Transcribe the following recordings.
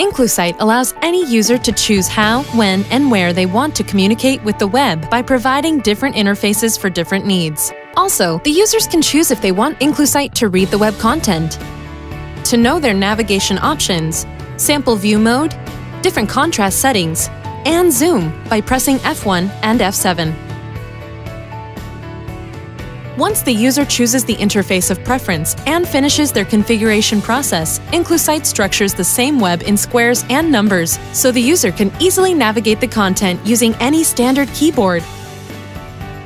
Inclusite allows any user to choose how, when, and where they want to communicate with the web by providing different interfaces for different needs. Also, the users can choose if they want Inclusite to read the web content, to know their navigation options, sample view mode, different contrast settings, and zoom by pressing F1 and F7. Once the user chooses the interface of preference and finishes their configuration process, Inclusite structures the same web in squares and numbers, so the user can easily navigate the content using any standard keyboard.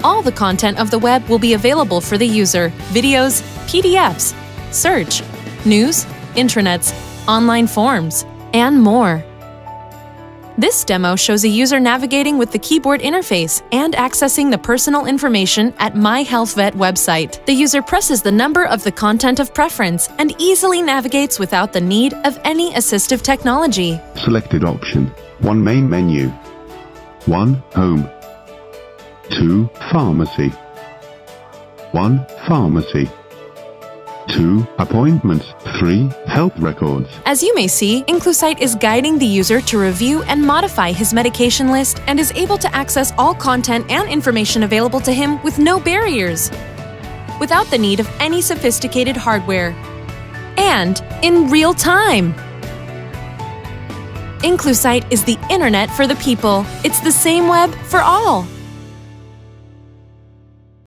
All the content of the web will be available for the user videos, PDFs, search, news, intranets, online forms, and more. This demo shows a user navigating with the keyboard interface and accessing the personal information at My HealthVet website. The user presses the number of the content of preference and easily navigates without the need of any assistive technology. Selected option 1 Main menu 1 Home 2 Pharmacy 1 Pharmacy 2. Appointments. 3. Records. As you may see, Inclusite is guiding the user to review and modify his medication list and is able to access all content and information available to him with no barriers, without the need of any sophisticated hardware, and in real time. Inclusite is the internet for the people. It's the same web for all.